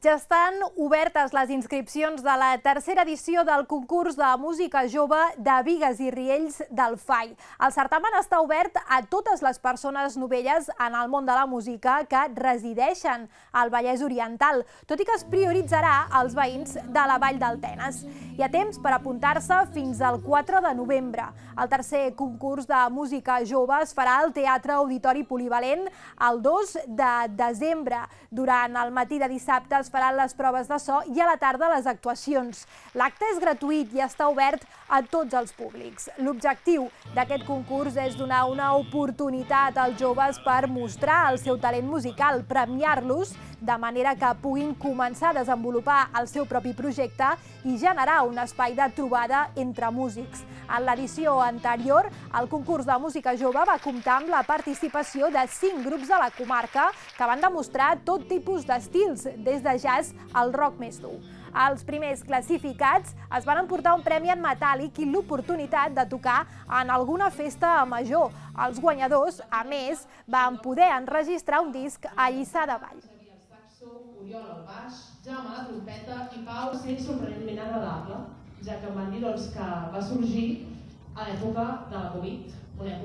Ja estan obertes les inscripcions de la tercera edició del concurs de música jove de Vigues i Riells del FAI. El certamen està obert a totes les persones novelles en el món de la música que resideixen al Vallès Oriental, tot i que es prioritzarà als veïns de la Vall del Tenes. Hi ha temps per apuntar-se fins al 4 de novembre. El tercer concurs de música jove es farà al Teatre Auditori Polivalent el 2 de desembre. Durant el matí de dissabte es faran les proves de so i a la tarda les actuacions. L'acte és gratuït i està obert a tots els públics. L'objectiu d'aquest concurs és donar una oportunitat als joves per mostrar el seu talent musical, premiar-los de manera que puguin començar a desenvolupar el seu propi projecte i generar un espai de trobada entre músics. En l'edició anterior, el concurs de música jove va comptar amb la participació de cinc grups de la comarca que van demostrar tot tipus d'estils, des de jazz al rock més dur. Els primers classificats es van emportar un premi en metàl·lic i l'oportunitat de tocar en alguna festa major. Els guanyadors, a més, van poder enregistrar un disc a Lliçà de Vall. Oriol al baix, Jaume a la trompeta i Pau ja que em van dir doncs, que va sorgir a l'època de la Covid, una època